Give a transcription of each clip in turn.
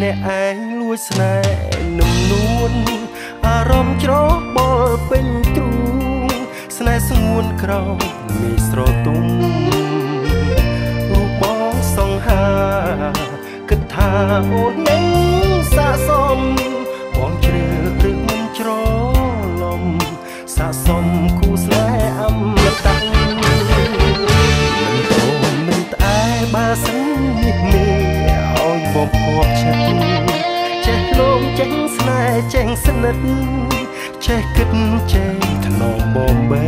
អ្នកឯងលួចស្នេហ៍នឹមនួនអារម្មណ៍ច្របល់ពេញទ្រូងស្នេហ៍ស្ងួនក្រោមមេស្រទុំរូបបងសង្ហាគិតថាអូននឹ ចេះស្នេហ៍ចេះស្និទ្ធចេះគិតចេះថ្នមបំបី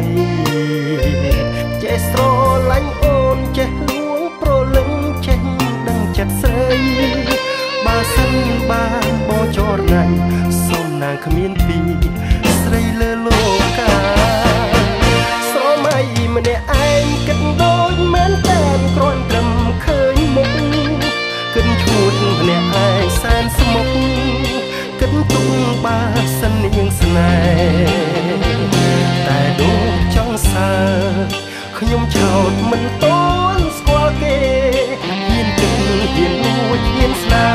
ចេះស្រឡាញ់អូនចេះលួងប្រលឹងចេះដឹងចិត្តស្រីបើសិនបានបងចរណៃសុំនាងគ្មានពីស្មិនតន់ស្គាល់គេហ៊ានគិតហ៊ានលួចហ៊ានស្នេ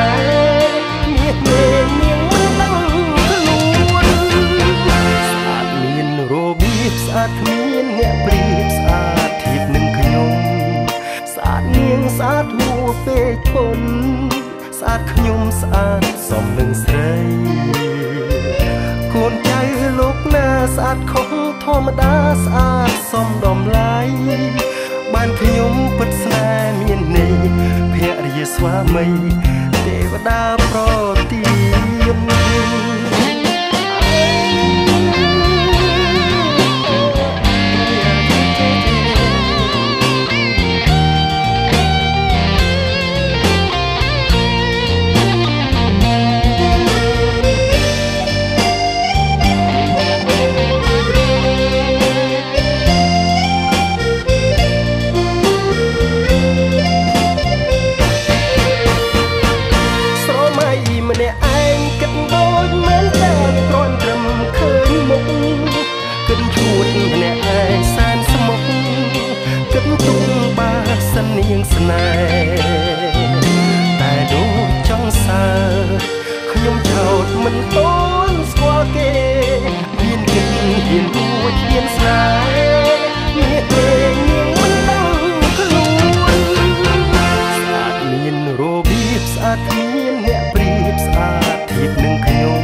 ហ៍មាសមេនាងមិនដឹងខ្លួនស្អាតមានរបៀបស្អាតគ្មានអ្នកប្រៀបស្អាតធៀបនឹងខ្ញុំស្អាតនាងស្អាតហួពេកធន់ស្អាតខ្ញុំស្អាតសមនឹងស្រីកូនចៅលោកណាស្អាតខុសធម្មតាស្អាតសមដំឡៃ ស្វាមីទេវតាប្រ ងស្នេហ៍តែដូចចង់សើខ្ញុំឆោតមិនតន់ស្គាល់គេហ៊ានគិតហ៊ានរួចហ៊ានស្នេហ៍មាសទេនាងមិនដឹងខ្លួនស្អាតមានរបៀបស្អាតគ្មានអ្នកប្រៀបស្អាតធៀបនឹងខ្ញុំ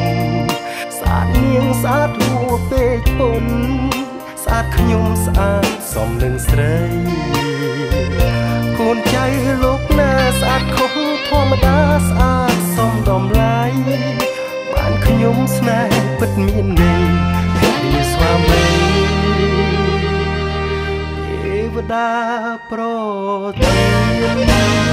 ស្អាតនាងស្អាតហួពេកពុនស្អាតខ្ញុំស្អាតសមនឹងស្រី កូនចៅលោកណាស្អាតខុសធម្មតាស្អាតសមដំឡៃបានខ្ញុំស្នេហ៍ពិតមានន័យភរិយាស្វាមីទេវតាប្រទាន